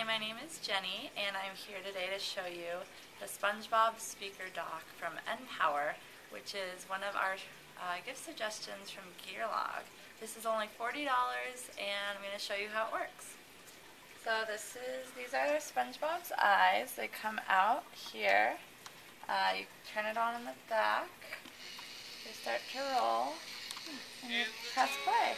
Hi, my name is Jenny, and I'm here today to show you the SpongeBob speaker dock from NPower, which is one of our uh, gift suggestions from Gearlog. This is only $40, and I'm going to show you how it works. So this is, these are SpongeBob's eyes. They come out here. Uh, you turn it on in the back. They start to roll, and you press play.